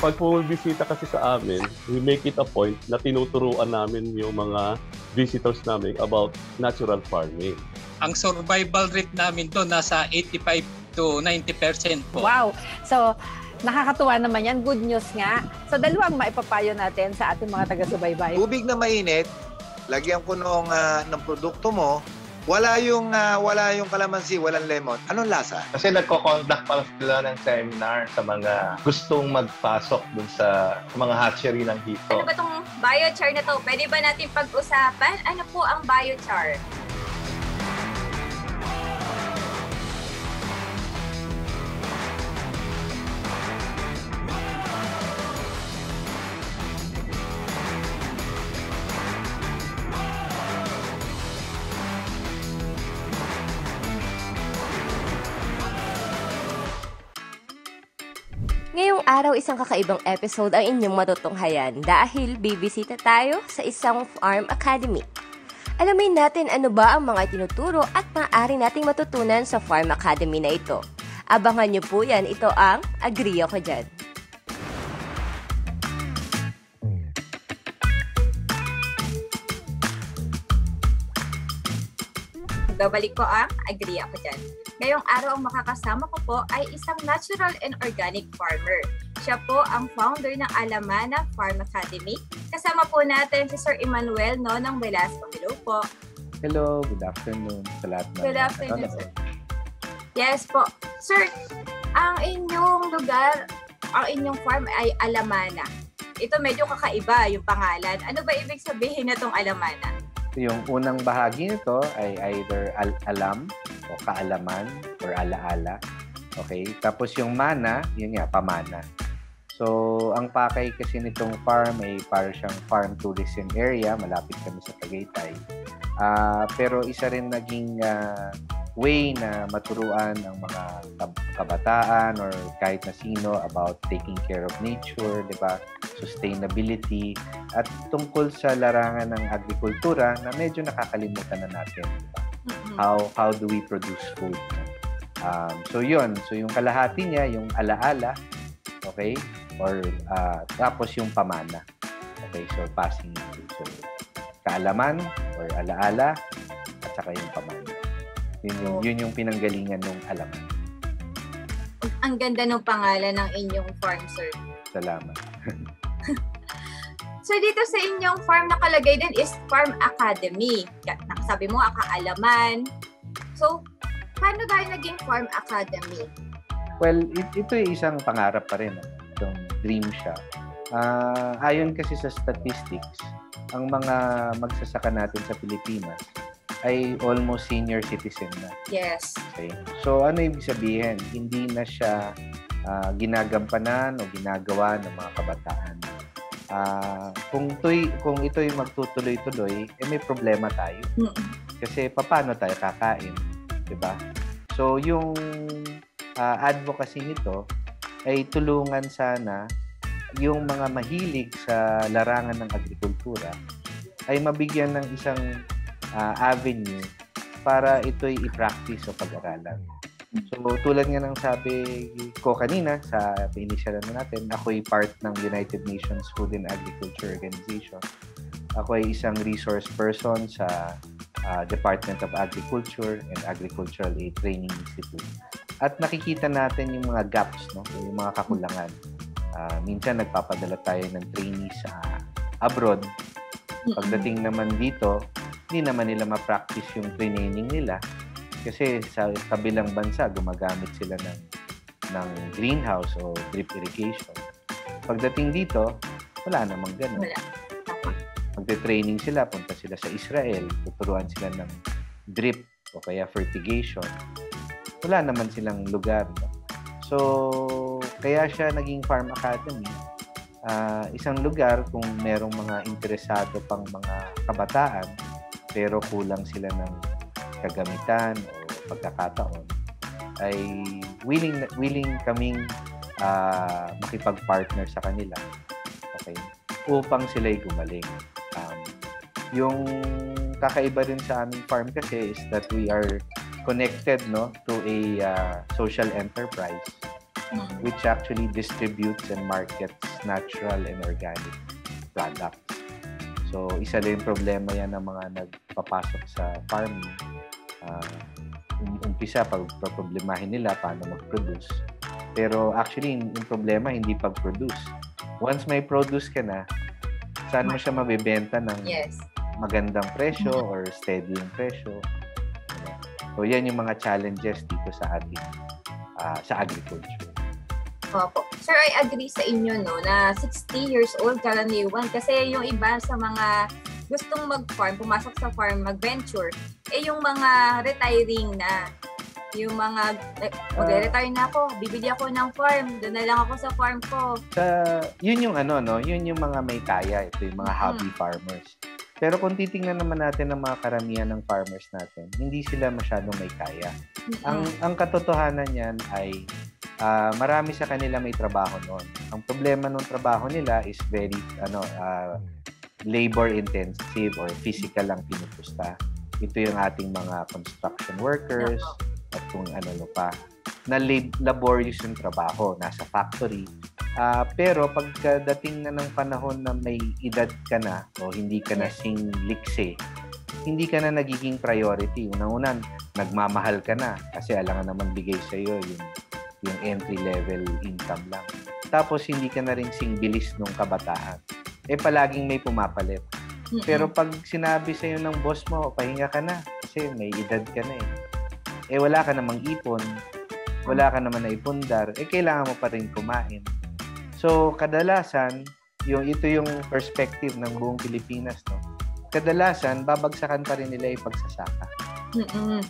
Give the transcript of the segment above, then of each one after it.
pag bumibisita kasi sa amin, we make it a point na tinuturuan namin yung mga visitors namin about natural farming. Ang survival rate namin doon nasa 85 to 90% po. Wow! So, nakakatuwa naman yan. Good news nga. So, dalawang maipapayo natin sa ating mga taga-subaybay. Tubig na mainit, lagyan ko nung, ah, ng produkto mo, wala yung ah, wala yung kalamansi, walang lemon. Anong lasa? Kasi nagko-conduct pa sila ng seminar sa mga gustong magpasok dun sa mga hatchery ng hito. Ano ba tong biochar na to? Pwede ba natin pag-usapan? Ano po ang biochar? Araw, isang kakaibang episode ang inyong matutunghayan dahil bibisita tayo sa isang farm academy. Alamin natin ano ba ang mga tinuturo at maaari nating matutunan sa farm academy na ito. Abangan nyo po yan, ito ang Agree Ako Dyan. Babalik ko ang agree ako dyan. Ngayong araw ang makakasama ko po ay isang natural and organic farmer. Siya po ang founder ng Alamana Farm Academy. Kasama po natin si Sir Emmanuel Nonong Velasco. Hello po. Hello, good afternoon sa lahat ng Good afternoon, sir. Yes po. Sir, ang inyong lugar, ang inyong farm ay Alamana. Ito medyo kakaiba yung pangalan. Ano ba ibig sabihin na tong Alamana? Yung unang bahagi nito ay either al- alam o kaalaman or alaala. Okay? Tapos yung mana, yun nga, pamana. So, ang pakay kasi nitong farm ay para siyang farm tourism area. Malapit kami sa Tagaytay. Ah, pero isa rin naging ah, way na maturuan ang mga kab- kabataan or kahit na sino about taking care of nature, di ba? Sustainability at tungkol sa larangan ng agrikultura na medyo nakakalimutan na natin. di ba? Mm-mm. How how do we produce food? Um, so yun, so yung kalahati niya, yung alaala, okay? Or ah, tapos yung pamana. Okay, so passing. So kaalaman or alaala at saka yung pamana. Yun yung, yun yung pinanggalingan ng alaman. Ang ganda ng pangalan ng inyong farm, sir. Salamat. So dito sa inyong farm nakalagay din is Farm Academy. Nakasabi mo, akaalaman. So, paano tayo naging Farm Academy? Well, it- ito ay isang pangarap pa rin. ano, Itong dream siya. Ah, ayon kasi sa statistics, ang mga magsasaka natin sa Pilipinas ay almost senior citizen na. Yes. Okay? So, ano ibig sabihin? Hindi na siya ah, ginagampanan o ginagawa ng mga kabataan. Ah, kung, to'y, kung ito'y magtutuloy-tuloy, eh may problema tayo. Mm-mm. Kasi paano tayo kakain, 'di ba? So yung ah, advocacy nito ay tulungan sana yung mga mahilig sa larangan ng agrikultura ay mabigyan ng isang ah, avenue para ito'y i-practice o pag-aralan. So tulad nga ng sabi ko kanina sa initial na natin, ako'y part ng United Nations Food and Agriculture Organization. Ako ay isang resource person sa uh, Department of Agriculture and Agricultural Aid Training Institute. At nakikita natin yung mga gaps, no? yung mga kakulangan. Ah, minsan nagpapadala tayo ng trainees sa abroad. Pagdating naman dito, hindi naman nila ma-practice yung training nila kasi sa kabilang bansa gumagamit sila ng ng greenhouse o drip irrigation. Pagdating dito, wala namang ganun. Magte-training sila, punta sila sa Israel, tuturuan sila ng drip o kaya fertigation. Wala naman silang lugar. No? So, kaya siya naging farm academy. Ah, isang lugar kung merong mga interesado pang mga kabataan pero kulang sila ng kagamitan o pagkakataon ay willing willing kaming ah, makipag-partner sa kanila. Okay? Upang sila'y gumaling. Um, yung kakaiba rin sa aming farm kasi is that we are connected no to a ah, social enterprise which actually distributes and markets natural and organic products. So, isa din yung problema yan ng mga nagpapasok sa farming. Uh, umpisa, pag problemahin nila paano mag-produce. Pero actually, yung problema, hindi pag-produce. Once may produce ka na, saan mo siya mabibenta ng Yes. magandang presyo or steady yung presyo. So, yan yung mga challenges dito sa ating ah, sa agriculture. Opo. Sir, I agree sa inyo no na 60 years old karaniwan kasi yung iba sa mga gustong mag-farm, pumasok sa farm, mag-venture, eh yung mga retiring na yung mga eh, mag-retire na ako, bibili ako ng farm, doon na lang ako sa farm ko. Sa, yun yung ano, no? Yun yung mga may kaya. Ito yung mga hobby farmers. Pero kung titingnan naman natin ang mga karamihan ng farmers natin, hindi sila masyadong may kaya. Ang ang katotohanan niyan ay ah, marami sa kanila may trabaho noon. Ang problema ng trabaho nila is very ano ah, labor intensive or physical lang pinupusta. Ito yung ating mga construction workers at kung ano pa na lab- laborious yung trabaho nasa factory. Ah, pero pagkadating na ng panahon na may edad ka na o hindi ka na sing likse, hindi ka na nagiging priority. Unang-unan, nagmamahal ka na kasi alangan naman bigay sa iyo yung yung entry level income lang. Tapos hindi ka na rin sing bilis nung kabataan. Eh palaging may pumapalit. Mm-mm. Pero pag sinabi sa ng boss mo, pahinga ka na kasi may edad ka na eh. Eh wala ka namang ipon, wala ka naman na ipundar, eh kailangan mo pa rin kumain. So kadalasan, yung ito yung perspective ng buong Pilipinas, no. Kadalasan babagsakan pa rin nila yung pagsasaka. Mm-mm.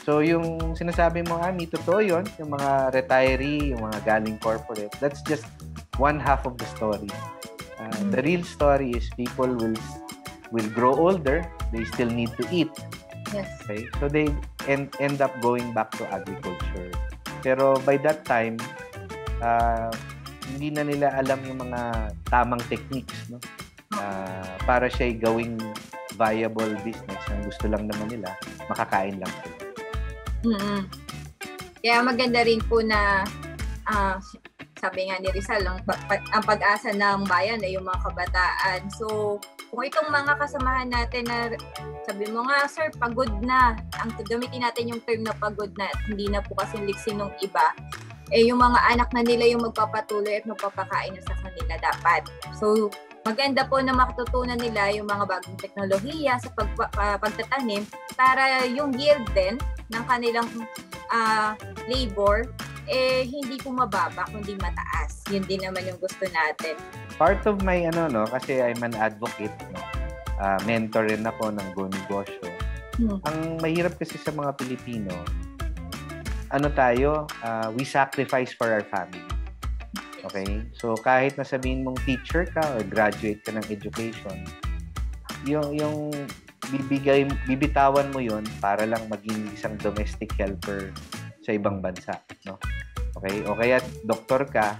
So, yung sinasabi mo, Ami, totoo yun. Yung mga retiree, yung mga galing corporate, that's just one half of the story. Uh, the real story is people will will grow older. They still need to eat. Yes. Okay? So, they end, end up going back to agriculture. Pero by that time, uh, hindi na nila alam yung mga tamang techniques, no? Uh, para siya gawing viable business. Ang gusto lang naman nila, makakain lang sila. mm Kaya maganda rin po na ah, sabi nga ni Rizal, ang, ang pag-asa ng bayan ay yung mga kabataan. So, kung itong mga kasamahan natin na sabi mo nga, sir, pagod na. Ang gamitin natin yung term na pagod na at hindi na po kasi liksin ng iba. Eh, yung mga anak na nila yung magpapatuloy at magpapakain na sa kanila dapat. So, maganda po na matutunan nila yung mga bagong teknolohiya sa pag, pa- pagtatanim para yung yield din ng kanilang ah, labor eh hindi po mababa kundi mataas. Yun din naman yung gusto natin. part of my ano no kasi I'm an advocate no. Ah, mentor rin ako ng go negosyo. Hmm. Ang mahirap kasi sa mga Pilipino ano tayo, ah, we sacrifice for our family. Okay? So kahit na sabihin mong teacher ka or graduate ka ng education, yung yung bibigay bibitawan mo yon para lang maging isang domestic helper sa ibang bansa, no? Okay? O kaya doktor ka,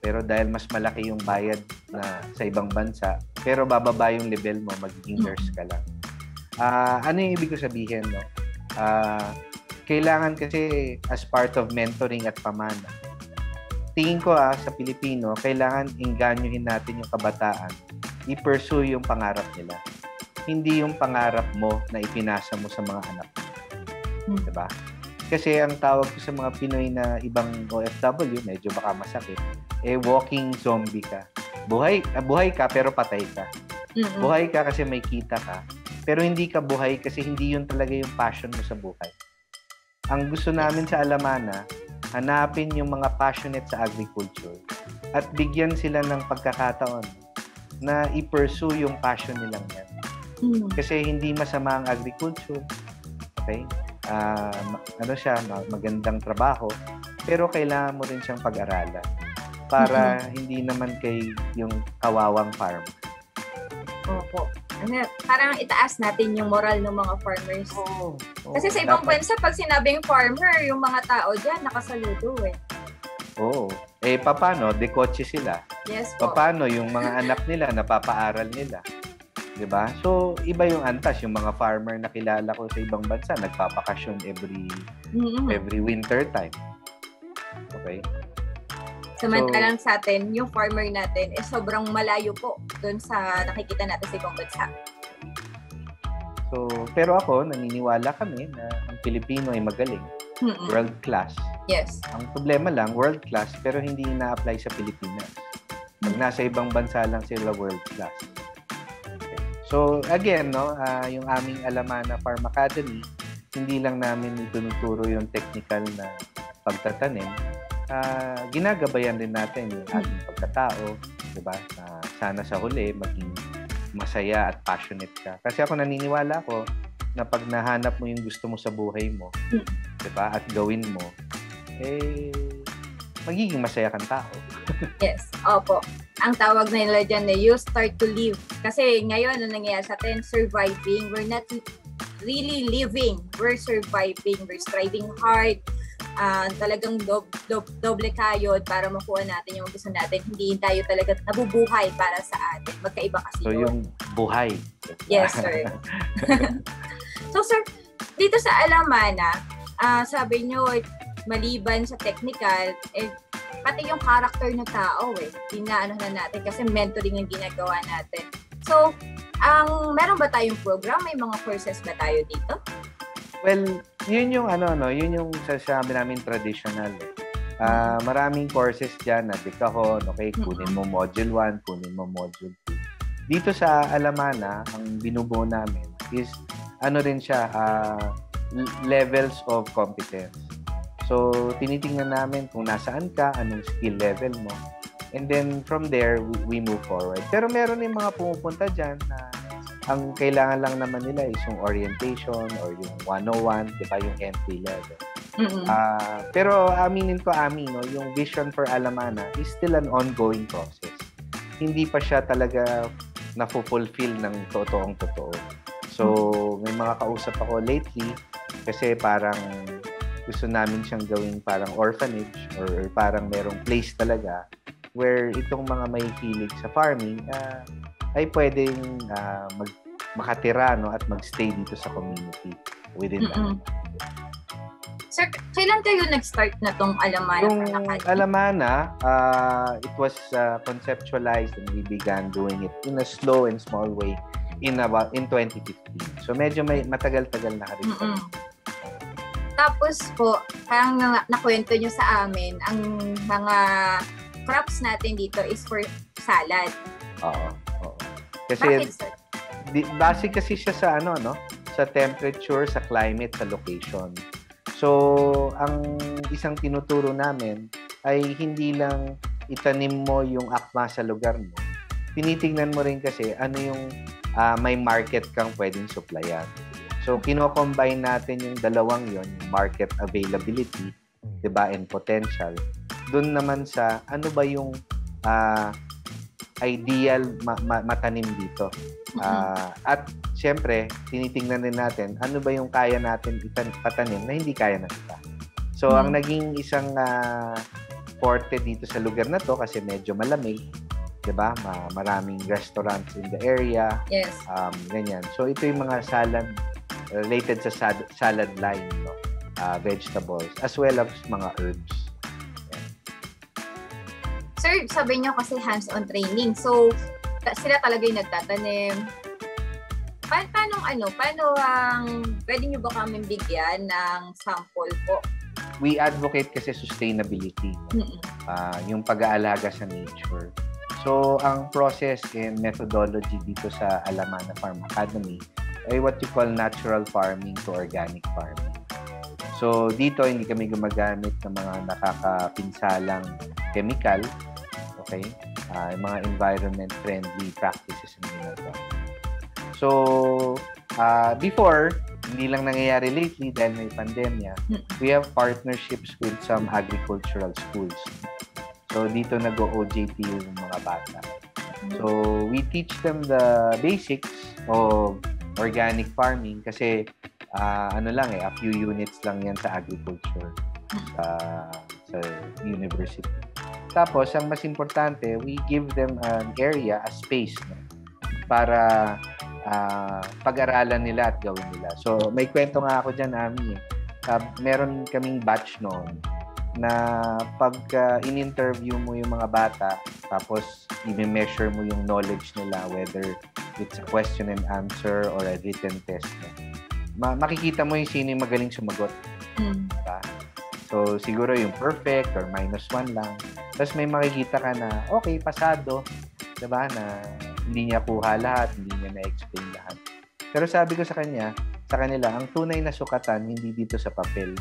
pero dahil mas malaki yung bayad na sa ibang bansa, pero bababa yung level mo, magiging nurse ka lang. Ah, ano yung ibig ko sabihin, no? Ah, kailangan kasi as part of mentoring at pamana. Tingin ko ah, sa Pilipino, kailangan inganyohin natin yung kabataan, i-pursue yung pangarap nila. Hindi yung pangarap mo na ipinasa mo sa mga anak mo. Hmm. Diba? Kasi ang tawag ko sa mga Pinoy na ibang OFW, medyo baka masakit, eh walking zombie ka. Buhay, ah, buhay ka pero patay ka. Mm-mm. Buhay ka kasi may kita ka, pero hindi ka buhay kasi hindi yun talaga yung passion mo sa buhay. Ang gusto namin sa Alamana, hanapin yung mga passionate sa agriculture at bigyan sila ng pagkakataon na i-pursue yung passion nilang yan. Mm. Kasi hindi masama ang agriculture. Okay? Ma- ano siya, ma- magandang trabaho, pero kailangan mo rin siyang pag-aralan para hindi naman kay yung kawawang farm. Opo. Ano, parang itaas natin yung moral ng mga farmers. Oo. Kasi sa ibang bansa, pag sinabing farmer, yung mga tao dyan, nakasaludo eh. Oo. Eh, paano? De kotse sila. Yes po. Paano yung mga anak nila, napapaaral nila? 'Di ba? So, iba yung antas. Yung mga farmer na kilala ko sa ibang bansa, nagpapakasyon every Mm-mm. every winter time. Okay? Samantalang sa atin, yung farmer natin is sobrang malayo po doon sa nakikita natin sa ibang bansa. So, pero ako, naniniwala kami na ang Pilipino ay magaling, Mm-mm. world class. Yes. Ang problema lang, world class, pero hindi na-apply sa Pilipinas. Pag nasa ibang bansa lang sila world class. Okay. So, again, no, ah, yung aming Alamana Farm Academy, hindi lang namin itunuturo yung technical na pagtatanim. Ah, ginagabayan din natin yung ating pagkatao, di ba? Na sana sa huli, maging masaya at passionate ka. Kasi ako naniniwala ko na pag nahanap mo yung gusto mo sa buhay mo, Mm. di ba? At gawin mo, eh, magiging masaya kang tao. Yes. Opo. Ang tawag na nila dyan na you start to live. Kasi ngayon, ano nangyayari sa atin? Surviving. We're not really living. We're surviving. We're striving hard. Ah, talagang dob, dob, doble kayod para makuha natin yung gusto natin. Hindi tayo talaga nabubuhay para sa atin. Magkaiba kasi So, yun. yung buhay. Yes, sir. so, sir, dito sa Alamana, ah, sabi nyo, maliban sa technical, eh, pati yung character ng tao, eh, pinaano na natin kasi mentoring yung ginagawa natin. So, ang meron ba tayong program? May mga courses ba tayo dito? Well, yun yung ano, no, yun yung sasabi namin traditional. Eh. Ah, maraming courses dyan na dekahon, okay, kunin mo module 1, kunin mo module 2. Dito sa Alamana, ang binubuo namin is ano rin siya, ah, l- levels of competence. So, tinitingnan namin kung nasaan ka, anong skill level mo. And then, from there, we, we move forward. Pero meron din mga pumupunta dyan na ang kailangan lang naman nila is yung orientation or yung 101, di ba, yung entry level. Mm-mm. Ah, pero aminin ko amin, no, yung vision for Alamana is still an ongoing process. Hindi pa siya talaga na-fulfill ng totoong totoo. So, may mga kausap ako lately kasi parang gusto namin siyang gawing parang orphanage or parang merong place talaga where itong mga may hilig sa farming ah, ay pwedeng ah, mag makatira no at magstay dito sa community within Mm-mm. Sir, kailan kayo nag-start na tong Alamana Yung Academy? Alamana, uh, it was uh, conceptualized and we began doing it in a slow and small way in about in 2015. So medyo may matagal-tagal na rin. Mm-mm. Tapos po, parang na, nakwento nyo sa amin, ang mga crops natin dito is for salad. Oo. Kasi Bakit, sir? di, base kasi siya sa ano no, sa temperature, sa climate, sa location. So, ang isang tinuturo namin ay hindi lang itanim mo yung akma sa lugar mo. Tinitingnan mo rin kasi ano yung ah, may market kang pwedeng supplyan. So, kino-combine natin yung dalawang yon, yung market availability, 'di ba, and potential. Doon naman sa ano ba yung ah, ideal ma- ma- matanim dito. Ah, at siyempre, tinitingnan din natin ano ba yung kaya natin itan- patanim na hindi kaya ng iba. So, ang naging isang ah, forte dito sa lugar na to kasi medyo malamig, 'di ba? Ma- maraming restaurants in the area, Yes. um, ganyan. So, ito yung mga salad related sa salad line, no? Ah, vegetables, as well as mga herbs. Sir, sabi nyo kasi hands-on training. So, sila talaga yung nagtatanim. Pa- paano ano, paano ang, pwede nyo ba kami bigyan ng sample po? We advocate kasi sustainability. Mm-mm. ah, yung pag-aalaga sa nature. So, ang process and methodology dito sa Alamana Farm Academy ay what you call natural farming to organic farming. So, dito hindi kami gumagamit ng mga nakakapinsalang chemical, okay? Yung mga environment-friendly practices ang ginagawa. So, ah, before, hindi lang nangyayari lately dahil may pandemya, we have partnerships with some agricultural schools. So, dito nag-OJT yung mga bata. So, we teach them the basics of organic farming kasi ah, ano lang eh, a few units lang yan sa agriculture sa, sa university. Tapos, ang mas importante, we give them an area, a space no, para ah, pag-aralan nila at gawin nila. So, may kwento nga ako dyan, Ami. eh. Ah, meron kaming batch noon na pag uh, in-interview mo yung mga bata, tapos i-measure mo yung knowledge nila, whether it's a question and answer or a written test. Ma- makikita mo yung sino yung magaling sumagot. Mm. So, siguro yung perfect or minus one lang. Tapos may makikita ka na, okay, pasado. Diba? Na hindi niya kuha lahat, hindi niya na-explain lahat. Pero sabi ko sa kanya, sa kanila, ang tunay na sukatan, hindi dito sa papel.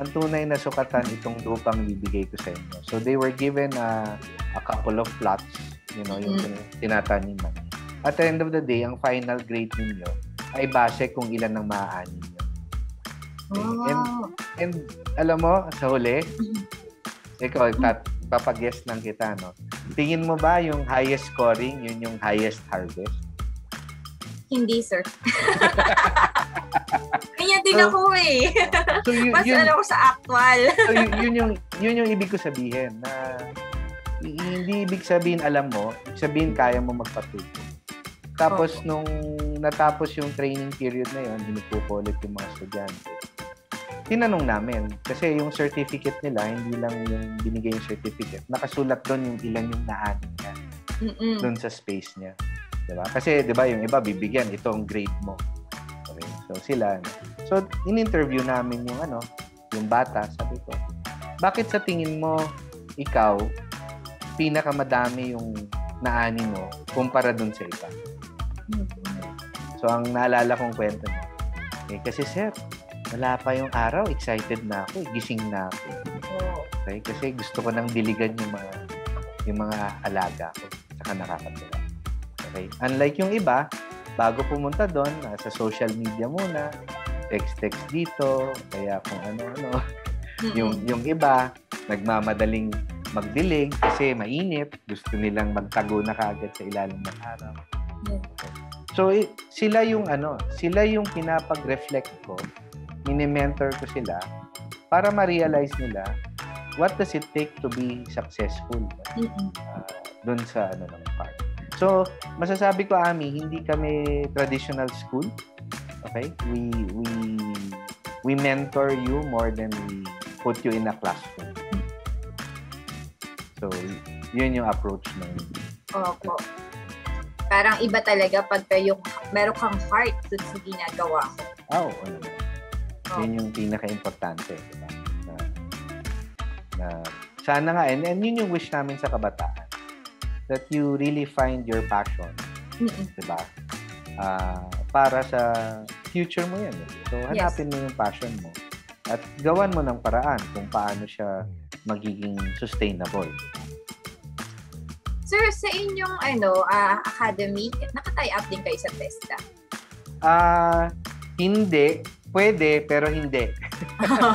Ang tunay na sukatan, itong lupang bibigay ko sa inyo. So, they were given a, a couple of plots, you know, yung mm. tinataniman. At the end of the day, ang final grade ninyo ay base kung ilan ang maaanin nyo. Oh. And, and alam mo, sa huli, ikaw, tat, papaguess lang kita, no? Tingin mo ba yung highest scoring, yun yung highest harvest? Hindi, sir. Ganyan din So, ako eh. So, yun, Mas yun, ano ko sa actual. so yun, yun, yung, yun yung ibig ko sabihin na hindi ibig sabihin alam mo, ibig sabihin kaya mo magpatuto. Tapos nung natapos yung training period na yun, hinupukulit yung mga estudyante. Tinanong namin, kasi yung certificate nila, hindi lang yung binigay yung certificate. Nakasulat doon yung ilan yung naanin niya Mm-mm. doon sa space niya. 'Di ba? Kasi 'di ba yung iba bibigyan ito ang grade mo. Okay. So sila. So in-interview namin yung ano, yung bata, sabi ko. Bakit sa tingin mo ikaw pinakamadami yung naani mo kumpara dun sa iba? So ang naalala kong kwento niya, eh, kasi sir, wala pa yung araw, excited na ako, eh, gising na ako. Okay? Kasi gusto ko nang diligan yung mga yung mga alaga ko saka nakakatuwa. Okay? Unlike yung iba, bago pumunta doon, sa social media muna, text-text dito, kaya kung ano-ano. yung yung iba, nagmamadaling magdilig kasi mainit, gusto nilang magtago na kaagad sa ilalim ng araw. So, i- sila yung ano, sila yung pinapag-reflect ko, mini-mentor ko sila para ma-realize nila what does it take to be successful uh, doon sa ano ng park. So, masasabi ko Ami, hindi kami traditional school. Okay? We we we mentor you more than we put you in a classroom. So, yun yung approach ng Opo. Parang iba talaga pagka yung meron kang heart dun sa ginagawa ko. Oh, ano ba? Yun yung pinaka-importante, di ba? Na, na, sana nga, and, and yun yung wish namin sa kabataan, that you really find your passion, Mm-mm. di ba? Ah, para sa future mo yan. So, hanapin mo yung passion mo at gawan mo ng paraan kung paano siya magiging sustainable. Sir, sa inyong ano ah, academy, naka-tie up din kayo sa TESDA. Ah, hindi. Pwede, pero hindi.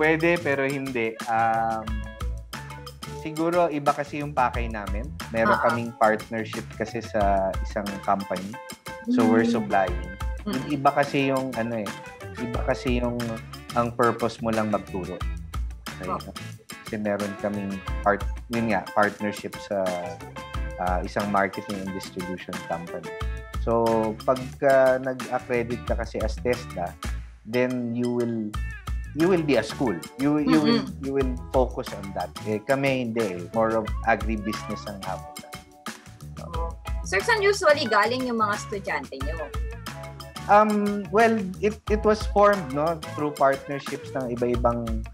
Pwede, pero hindi. Um, siguro, iba kasi yung pakay namin. Meron Oo. kaming partnership kasi sa isang company. So, we're Mm. supplying. Mm. Iba kasi yung, ano eh, iba kasi yung, ang purpose mo lang magturo. Okay? Oo. Kasi meron kaming part, yun nga, partnership sa ah, isang marketing and distribution company. So, pagka nag-accredit ka kasi as TESDA, then you will you will be a school. You you will you will focus on that. Eh, kami hindi eh. More of agribusiness ang hapon. Oo. Sir, saan usually galing yung mga estudyante nyo? Um, well, it it was formed no through partnerships ng iba-ibang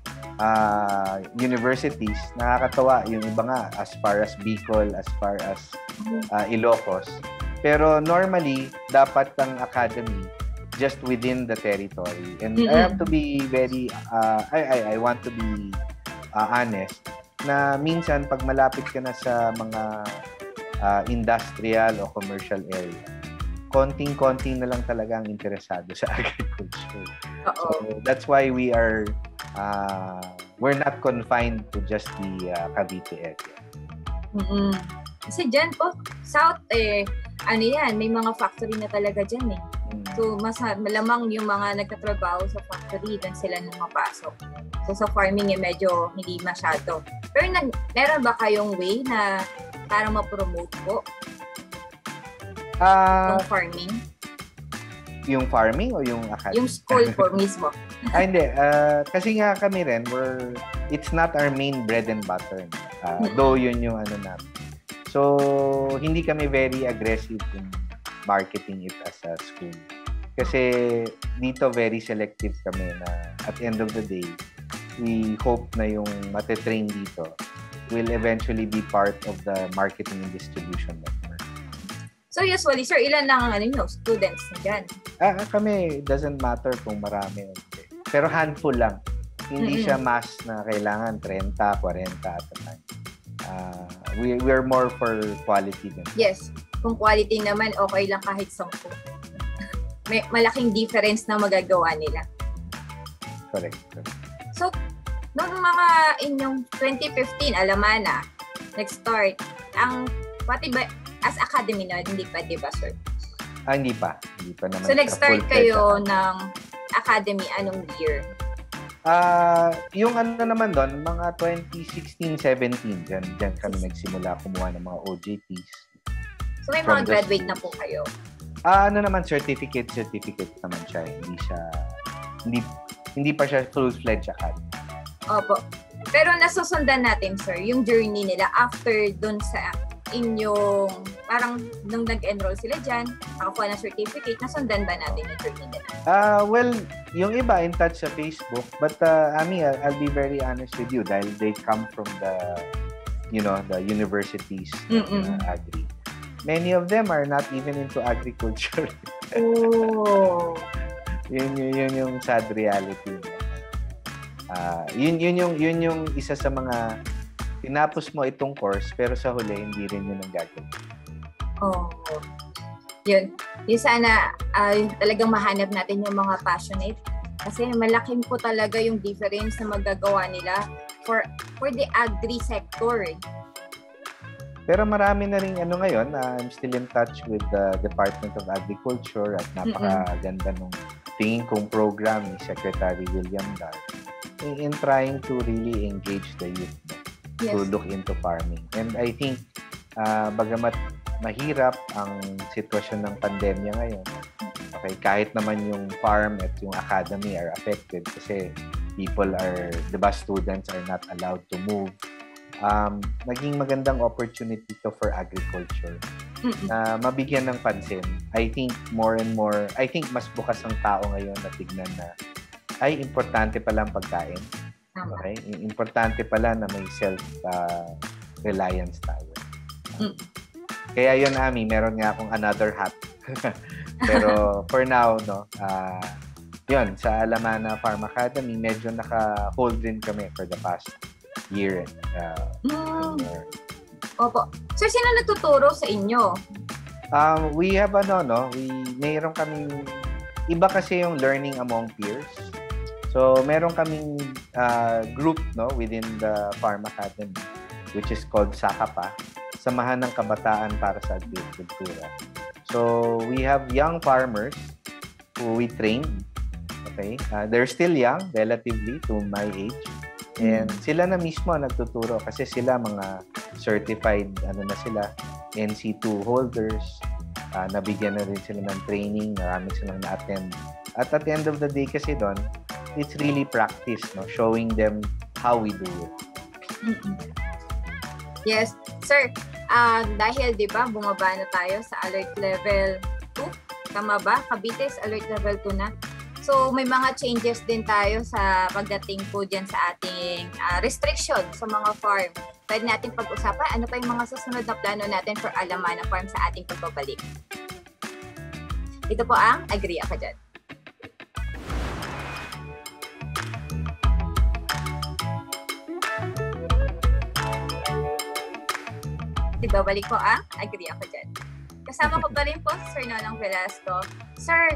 ah, universities. Nakakatawa yung iba nga as far as Bicol, as far as ah, Ilocos. Pero normally, dapat ang academy just within the territory. And I have to be very, uh, I, I, I want to be uh, honest na minsan pag malapit ka na sa mga uh, industrial o commercial area, konting-konti na lang talaga ang interesado sa agriculture. Oo. So that's why we are uh, we're not confined to just the uh, Cavite area. Mm-mm. Kasi dyan po, South, eh, ano yan, may mga factory na talaga dyan eh. Mm. So, mas malamang yung mga nagtatrabaho sa factory, doon sila nung mapasok. So, sa farming eh, medyo hindi masyado. Pero nag, meron ba kayong way na para ma-promote po Ah, yung farming? yung farming o yung academy? Yung school po mismo. Ah, hindi. Ah, kasi nga kami rin, we're, it's not our main bread and butter. Ah, though yun yung ano namin. So, hindi kami very aggressive in marketing it as a school. Kasi dito very selective kami na at the end of the day, we hope na yung matitrain dito will eventually be part of the marketing and distribution network. So usually, sir, ilan lang ang ano nyo, students na dyan? Ah, kami, it doesn't matter kung marami o hindi. Pero handful lang. Hindi Mm-mm. siya mass na kailangan 30, 40 at a time. Ah, we, we're more for quality din. Yes. Kung quality naman, okay lang kahit 10. May malaking difference na magagawa nila. Correct. correct. So, noong mga inyong 2015, Alamana, nag-start, ang pati ba, as academy na, hindi pa, di ba, sir? Ah, hindi pa. Hindi pa naman. So, nag-start kayo ng academy anong year? Ah, yung ano naman doon, mga 2016, 17, dyan, dyan kami nagsimula kumuha ng mga OJTs. So, may mga the graduate na po kayo. Ah, ano naman, certificate, certificate naman siya. Hindi siya, hindi, hindi pa siya full-fledged academy. Opo. Pero nasusundan natin, sir, yung journey nila after dun sa inyong, parang nung nag-enroll sila dyan, nakakuha ng certificate, nasundan ba natin yung journey nila? Ah, well, yung iba in touch sa Facebook, but uh, Ami, I'll, I'll be very honest with you dahil they come from the, you know, the universities of Mm-mm. uh, agri. Many of them are not even into agriculture. Oh. yun, yun, yun yung sad reality. Ah, yun, yun yung yun yung isa sa mga tinapos mo itong course pero sa huli hindi rin yun ang gagawin. Oh. Yun. Yun sana yun talagang mahanap natin yung mga passionate. Kasi malaking po talaga yung difference na magagawa nila for for the agri sector. eh. Pero marami na rin ano ngayon, ah, I'm still in touch with the Department of Agriculture at napakaganda nung tingin kong program ni Secretary William Dar in, in trying to really engage the youth Yes. to look into farming. And I think ah, bagamat mahirap ang sitwasyon ng pandemya ngayon, okay, kahit naman yung farm at yung academy are affected kasi people are, the ba, students are not allowed to move um, naging magandang opportunity to for agriculture na mabigyan ng pansin. I think more and more, I think mas bukas ang tao ngayon na tignan na ay importante pala ang pagkain. Tama. Okay? Importante pala na may self-reliance tayo. Mm. Kaya yun, Ami, meron nga akong another hat. Pero for now, no, ah yun, sa Alamana Farm Academy, medyo naka-hold din kami for the past year. Uh, Mm. more. Opo. Sir, sino nagtuturo sa inyo? Um, we have ano, no? We, mayroon kaming, iba kasi yung learning among peers. So, meron kaming uh, group, no, within the Farm Academy, which is called SAKAPA, Samahan ng Kabataan para sa Agrikultura. So, we have young farmers who we trained. Okay? Uh, they're still young, relatively, to my age. And sila na mismo ang nagtuturo kasi sila mga certified ano na sila NC2 holders Ah, nabigyan na rin sila ng training marami silang na-attend at at the end of the day kasi doon it's really practice no showing them how we do it Mm-mm. Yes. Sir, ah, dahil 'di ba bumaba na tayo sa alert level 2, tama ba? Cavite is alert level 2 na. So may mga changes din tayo sa pagdating po diyan sa ating ah, restriction sa mga farm. Pwede natin pag-usapan ano pa yung mga susunod na plano natin for Alamana Farm sa ating pagbabalik. Ito po ang Agree Ako Dyan. Ibabalik ko ang Agree Ako Dyan. Kasama ko pa rin po si Sir Nonong Velasco. Sir,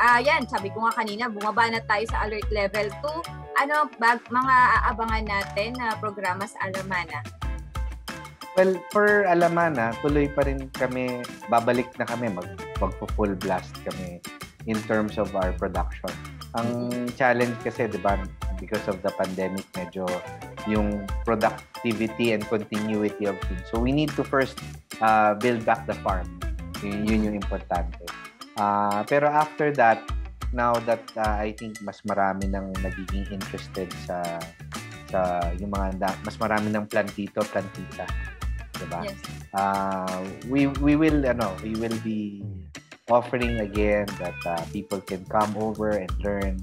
ah yan, sabi ko nga kanina, bumaba na tayo sa alert level 2. Ano bag, mga aabangan natin na programa sa Alamana? well for Alamana tuloy pa rin kami babalik na kami mag magpo full blast kami in terms of our production ang challenge kasi 'di ba because of the pandemic medyo yung productivity and continuity of things so we need to first uh, build back the farm yun, yun yung importante Ah, pero after that now that uh, I think mas marami nang nagiging interested sa sa yung mga da- mas marami ng plantito, plantita. Diba? Yes. Uh, we we will ano, we will be offering again that uh, people can come over and learn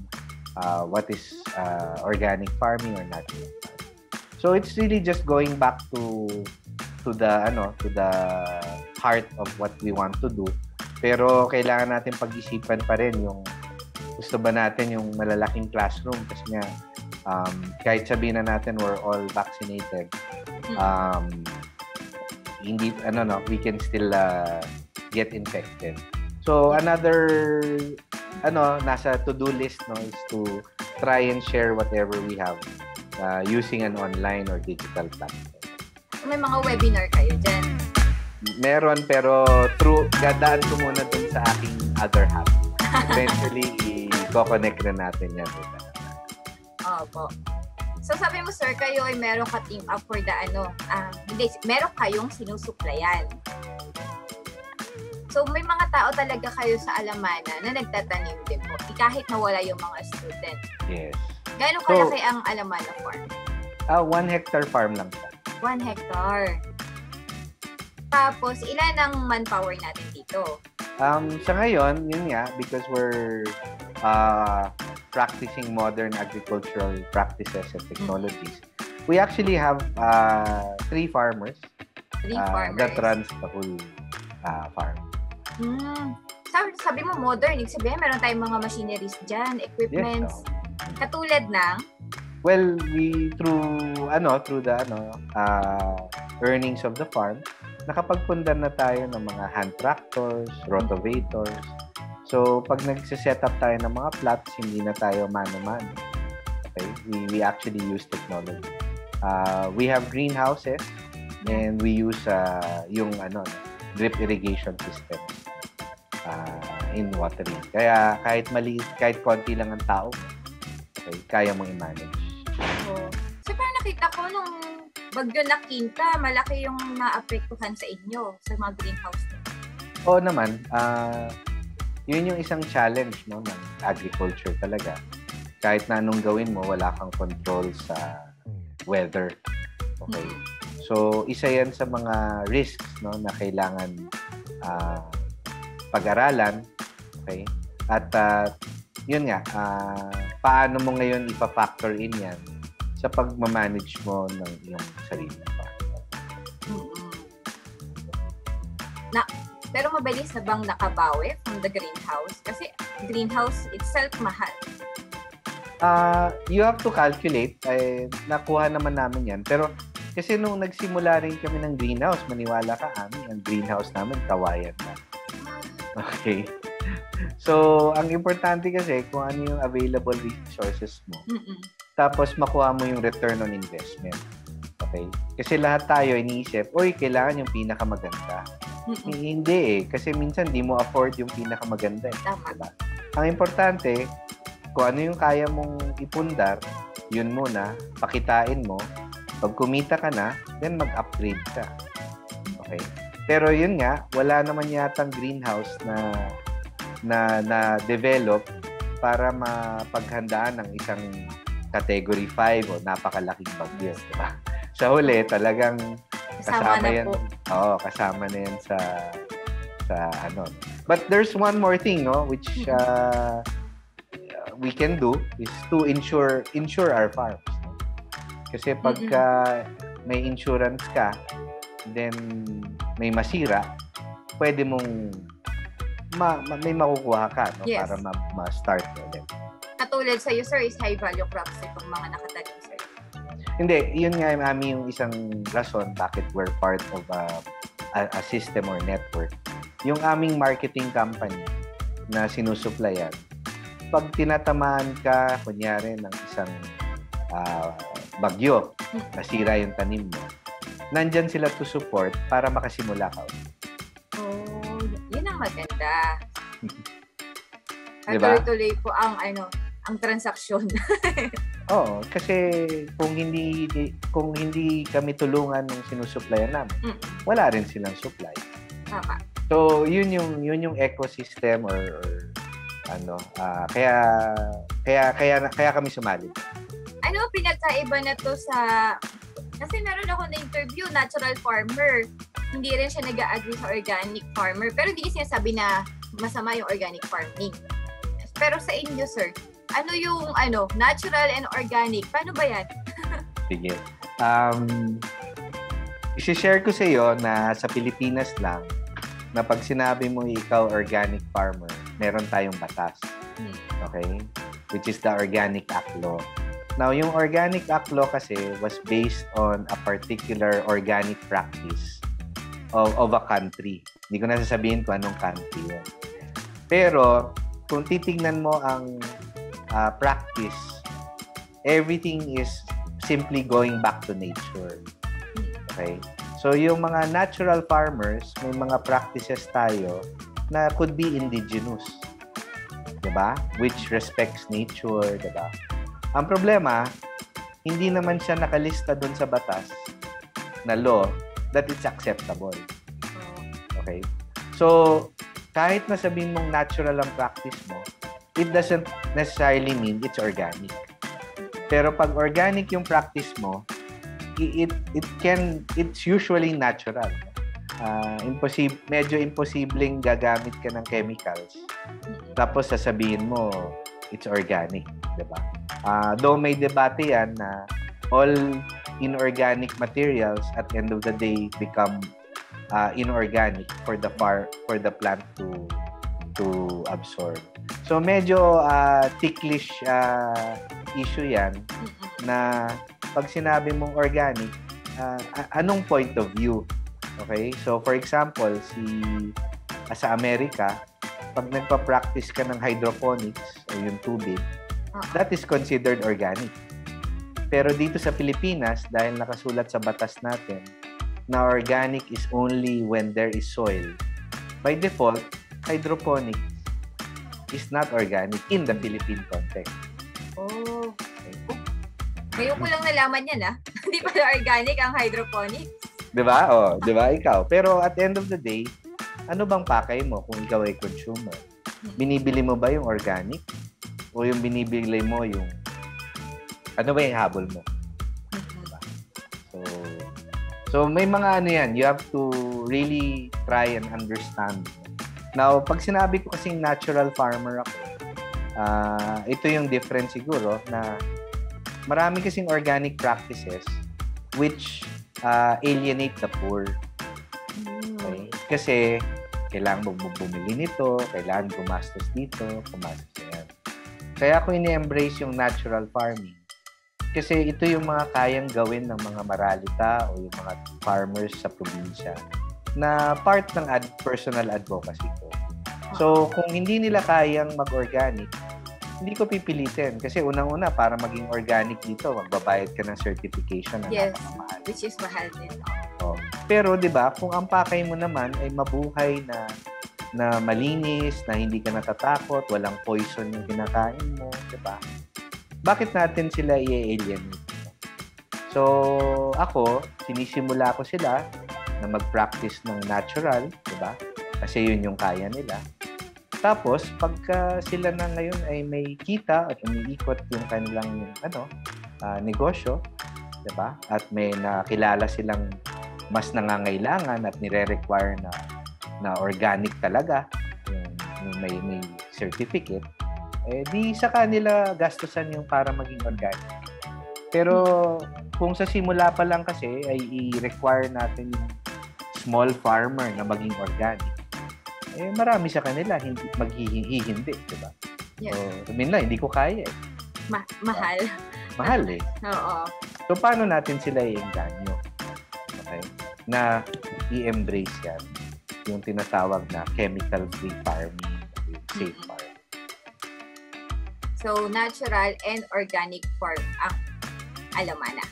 uh, what is uh, organic farming or natural farming. So it's really just going back to to the ano, to the heart of what we want to do. Pero kailangan natin pag-isipan pa rin yung gusto ba natin yung malalaking classroom kasi nga um, kahit sabihin na natin we're all vaccinated um, hindi ano no we can still uh, get infected so another ano nasa to-do list no is to try and share whatever we have uh, using an online or digital platform May mga webinar kayo dyan. meron pero through dadaan ko muna dun sa aking other half eventually i-connect na natin yan. Opo. So sabi mo sir, kayo ay meron ka team up for the ano, ah, hindi, meron kayong sinusuplayan. So may mga tao talaga kayo sa Alamana na nagtatanim din po, kahit nawala yung mga student. yes Gano'ng So- kalaki ang Alamana farm? ah one hectare farm lang siya One hectare. Tapos, ilan ang manpower natin dito? Um, sa ngayon, yun nga, because we're uh, practicing modern agricultural practices and technologies, we actually have uh, three farmers Three uh, farmers. that runs the whole uh, farm. Hmm. Sabi, sabi mo modern, ibig sabihin meron tayong mga machineries dyan, equipments. Yes, Katulad ng, Well, we through ano, through the ano, uh, earnings of the farm, nakapagpundar na tayo ng mga hand tractors, rotovators. So, pag nagse-set up tayo ng mga plots, hindi na tayo mano-mano. Okay? We, we actually use technology. Uh, we have greenhouses and we use uh, yung ano, drip irrigation system uh, in watering. Kaya kahit maliit, kahit konti lang ang tao, okay, kaya mong i-manage. oh, so parang nakita ko nung bagyo na Quinta, malaki yung naapektuhan sa inyo, sa mga greenhouse. Oo naman, ah yun yung isang challenge no, ng agriculture talaga. Kahit na anong gawin mo, wala kang control sa weather. Okay? So, isa yan sa mga risks no, na kailangan ah, pag-aralan. Okay? At ah, yun nga, ah, paano mo ngayon ipa-factor in yan sa pag-manage mo ng iyong sarili. Mm-mm. Na, pero mabilis na bang nakabawi from the greenhouse? Kasi greenhouse itself mahal. Ah, you have to calculate. Eh, nakuha naman namin yan. Pero kasi nung nagsimula rin kami ng greenhouse, maniwala ka, Ami, ang greenhouse namin, kawayan na. Okay. So, ang importante kasi kung ano yung available resources mo. Mm-mm. Tapos makuha mo yung return on investment. Okay? Kasi lahat tayo iniisip, oy, kailangan yung pinakamaganda. Mm-mm. Hindi eh. Kasi minsan di mo afford yung pinakamaganda eh. Tama. Diba? Ang importante, kung ano yung kaya mong ipundar, yun muna, pakitain mo. Pag kumita ka na, then mag-upgrade ka. Okay? Pero yun nga, wala naman yatang greenhouse na na na develop para mapaghandaan ng isang category 5 o napakalaking bagyo, di ba? Sa huli, talagang Kasama kasama, yan. po. Oo, kasama na yan sa sa ano. But there's one more thing, no, which Mm-hmm. uh, we can do is to insure insure our farms. No? Kasi pagka may insurance ka, then may masira, pwede mong ma, ma- may makukuha ka no Yes. para ma, ma-start ulit. Katulad sa iyo, sir, is high value crops itong mga nakatanim, sir. Hindi, yun nga mami yung isang rason bakit we're part of a, a, a system or network. Yung aming marketing company na sinusuplayan, pag tinatamaan ka, kunyari, ng isang ah, bagyo, nasira yung tanim mo, nandyan sila to support para makasimula ka. Oh, yun ang maganda. Diba? Tuloy-tuloy po ang ano, ang transaksyon. Oo, kasi kung hindi kung hindi kami tulungan ng sinusuplayan namin, Mm. wala rin silang supply. Tama. So, yun yung yun yung ecosystem or, or ano, ah, kaya kaya kaya kaya kami sumali. Ano pinagkaiba na to sa... Kasi meron ako na-interview, natural farmer. Hindi rin siya nag agree sa organic farmer. Pero hindi kasi sinasabi na masama yung organic farming. Pero sa inyo, sir, ano yung ano natural and organic? Paano ba yan? Sige. Um, isi-share ko sa iyo na sa Pilipinas lang, na pag sinabi mo ikaw organic farmer, meron tayong batas. Hmm. Okay? Which is the Organic Act Law. Now, yung Organic Act Law kasi was based on a particular organic practice of, of a country. Hindi ko na sasabihin kung anong country yun. Pero, kung titingnan mo ang ah, practice, everything is simply going back to nature. Okay? So, yung mga natural farmers, may mga practices tayo na could be indigenous. 'Di ba? Which respects nature, 'di ba? Ang problema, hindi naman siya nakalista doon sa batas na law that it's acceptable. Okay? So, kahit na mong natural ang practice mo, it doesn't necessarily mean it's organic. Pero pag organic yung practice mo, it it can it's usually natural. Ah, impossible medyo imposibleng gagamit ka ng chemicals. Tapos sasabihin mo it's organic, 'di ba? Ah, though may debate yan na all inorganic materials at the end of the day become ah, inorganic for the far for the plant to to absorb. So medyo ah, ticklish ah, issue 'yan na pag sinabi mong organic, a- anong point of view? Okay? So, for example, si ah, sa Amerika, pag nagpa-practice ka ng hydroponics o yung tubig, That is considered organic. Pero dito sa Pilipinas, dahil nakasulat sa batas natin na organic is only when there is soil, by default, hydroponics is not organic in the Philippine context. Oh. Ngayon ko lang nalaman yan, ah. Hindi pala organic ang hydroponics. 'Di ba? Oh, 'di ba ikaw? Pero at the end of the day, ano bang pakay mo kung ikaw ay consumer? Binibili mo ba yung organic o yung binibili mo yung ano ba yung habol mo? So So may mga ano yan, you have to really try and understand. Now, pag sinabi ko kasing natural farmer ako, ah ito yung difference siguro na marami kasing organic practices which ah, alienate the poor. Okay? Kasi kailangan mo bu- bumili nito, kailangan gumastos dito, gumastos. Kaya ako ini-embrace yung natural farming. Kasi ito yung mga kayang gawin ng mga maralita o yung mga farmers sa probinsya na part ng ad- personal advocacy ko. So, kung hindi nila kayang mag-organic, hindi ko pipilitin. Kasi unang-una, para maging organic dito, magbabayad ka ng certification na Yes. napakamahal. Which is mahal din. Oh. Pero 'di ba, kung ang pakay mo naman ay mabuhay na na malinis, na hindi ka natatakot, walang poison yung kinakain mo, 'di ba? Bakit natin sila i-alienate? So, ako, sinisimula ko sila na mag-practice ng natural, 'di ba? Kasi yun yung kaya nila. Tapos, pagka sila na ngayon ay may kita at umiikot yung kanilang ano, ah, negosyo, 'di ba? At may nakilala silang mas nangangailangan at nire-require na na organic talaga yung, yung may may certificate eh di sa kanila gastusan yung para maging organic. Pero kung sa simula pa lang kasi ay i-require natin yung small farmer na maging organic, eh marami sa kanila hindi maghihindi, di ba? Yes. So, minla, hindi ko kaya eh. Ma- mahal. Mahal eh. Oo. So, paano natin sila i-enganyo? Okay? Na i-embrace yan. Yung tinatawag na chemical-free farming, safe Mhm. farming. So, natural and organic farm ang alamana.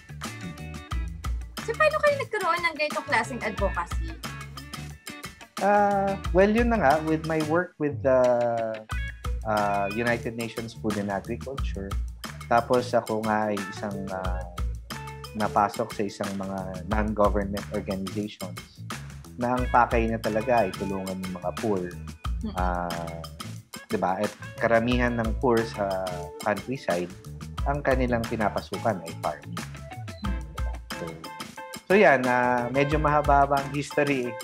So, paano kayo nagkaroon ng ganitong klaseng advocacy? Uh, well, yun na nga, with my work with the uh, United Nations Food and Agriculture, tapos ako nga ay isang uh, napasok sa isang mga non-government organizations na ang pakay na talaga ay tulungan yung mga poor. Uh, 'di ba? At karamihan ng poor sa countryside, ang kanilang pinapasukan ay farming. So, so yan, uh, medyo mahaba-haba ang history,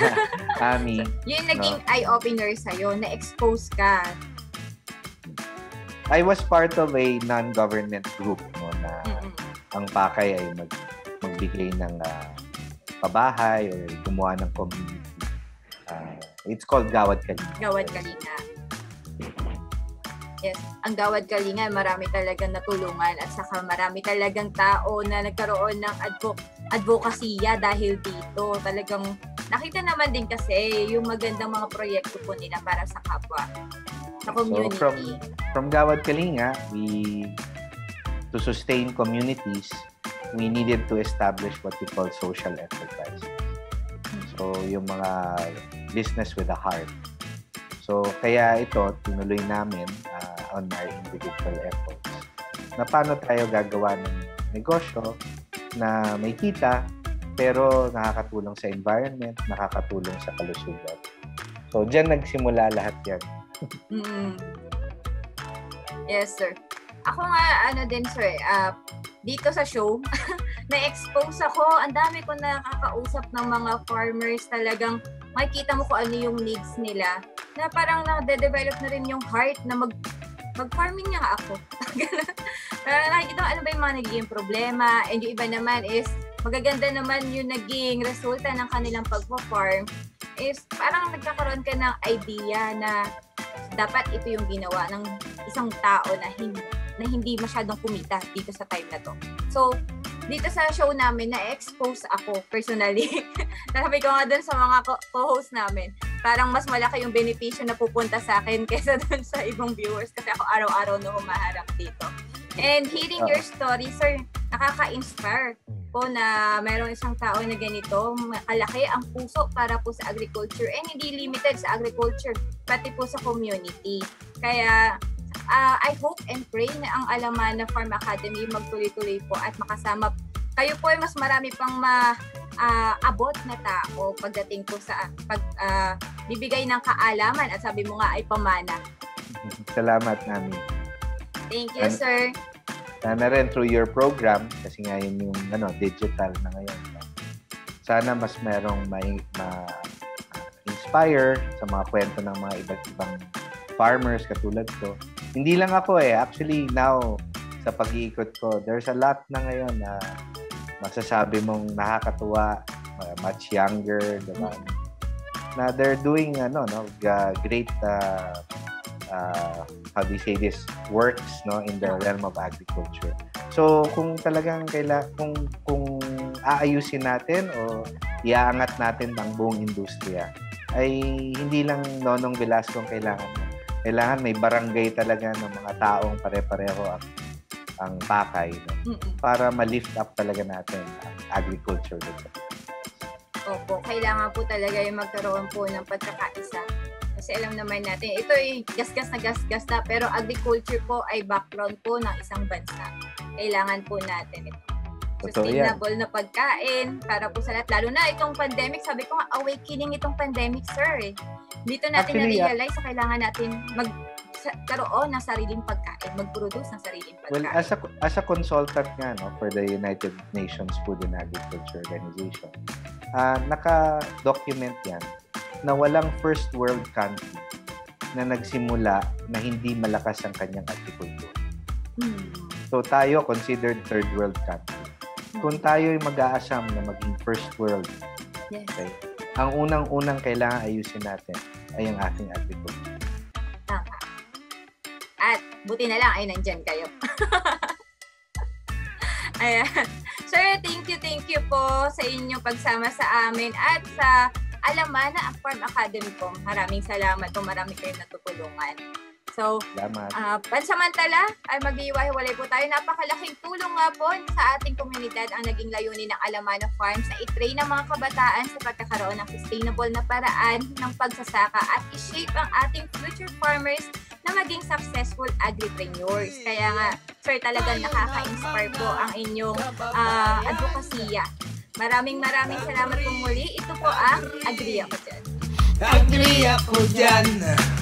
Ami. Yung naging eye-opener sa'yo, na-expose ka. I was part of a non-government group no, na Mm-mm. ang pakay ay mag, magbigay ng ah, pabahay or gumawa ng community. Ah, it's called Gawad Kalinga. Gawad Kalinga. Yes, ang Gawad Kalinga, marami talagang natulungan at saka marami talagang tao na nagkaroon ng advo advokasya dahil dito. Talagang nakita naman din kasi yung magandang mga proyekto po nila para sa kapwa, sa community. from from Gawad Kalinga, we to sustain communities, we needed to establish what we call social enterprise. So, yung mga business with a heart. So, kaya ito, tinuloy namin ah, on our individual efforts. Na paano tayo gagawa ng negosyo na may kita, pero nakakatulong sa environment, nakakatulong sa kalusugan. So, dyan nagsimula lahat yan. Mm. Yes, sir. Ako nga, ano din, sir, ah, dito sa show, na-expose ako. Ang dami ko nakakausap ng mga farmers talagang makikita mo kung ano yung needs nila. Na parang na-develop na rin yung heart na mag mag-farming nga ako. Parang nakikita ko ano ba yung mga nagiging problema. And yung iba naman is, magaganda naman yung naging resulta ng kanilang pagpa-farm is parang nagkakaroon ka ng idea na dapat ito yung ginawa ng isang tao na hindi, na hindi masyadong kumita dito sa time na to. So, dito sa show namin, na-expose ako personally. Sabi ko nga dun sa mga co- co-host namin, parang mas malaki yung benepisyo na pupunta sa akin kesa dun sa ibang viewers kasi ako araw-araw na humaharap dito. And hearing your story, sir, nakaka-inspire po na mayroong isang tao na ganito, kalaki ang puso para po sa agriculture and hindi limited sa agriculture, pati po sa community. Kaya ah, I hope and pray na ang Alaman na Farm Academy magtuloy-tuloy po at makasama kayo po ay mas marami pang ma ah, abot na tao pagdating po sa pag ah, bibigay ng kaalaman at sabi mo nga ay pamana. Salamat namin. Thank you, Ano- sir. Sana rin through your program, kasi nga yun yung ano, digital na ngayon. Sana mas merong may ma, inspire sa mga kwento ng mga iba't ibang farmers katulad ko. Hindi lang ako eh. Actually, now, sa pag-iikot ko, there's a lot na ngayon na masasabi mong nakakatuwa, much younger, diba? Na they're doing ano, no, great uh, uh, how do you say this works no in the realm of agriculture. So kung talagang kaila kung kung aayusin natin o iaangat natin ang buong industriya ay hindi lang Nonong Velasco ang kailangan. Kailangan may barangay talaga ng mga taong pare-pareho ang ang pakay no? Mm-mm. para ma-lift up talaga natin ang agriculture dito. Opo, kailangan po talaga yung magkaroon po ng pagkakaisa. Kasi alam naman natin, ito ay gasgas na gasgas na, pero agriculture po ay background po ng isang bansa. Kailangan po natin ito. Totoo yan. Sustainable na pagkain para po sa lahat. Lalo na itong pandemic, sabi ko nga, awakening itong pandemic, sir. Eh. Dito natin Actually, na-realize na kailangan natin mag karoon ng sariling pagkain, mag-produce ng sariling Well, pagkain. as a as a consultant nga no for the United Nations Food and Agriculture Organization, ah naka-document 'yan na walang first world country na nagsimula na hindi malakas ang kanyang agriculture. Hmm. So tayo considered third world country. Kung tayo ay mag-aasam na maging first world, Yes. okay, ang unang-unang kailangan ayusin natin ay ang ating agriculture. Tama. At buti na lang ay nandyan kayo. Ayan. Sir, thank you, thank you po sa inyong pagsama sa amin at sa Alamana Farm Academy po. Maraming salamat po. Marami kayong natutulungan. So, ah, pansamantala ay mag-iwahiwalay po tayo. Napakalaking tulong nga po sa ating komunidad ang naging layunin ng Alamana Farms na i-train ng mga kabataan sa pagkakaroon ng sustainable na paraan ng pagsasaka at i-shape ang ating future farmers na maging successful agripreneurs. Kaya nga, sir, talagang nakaka-inspire po ang inyong ah, advokasya. Maraming maraming salamat po muli. Ito po ang Agri Ako Dyan. Agree ako dyan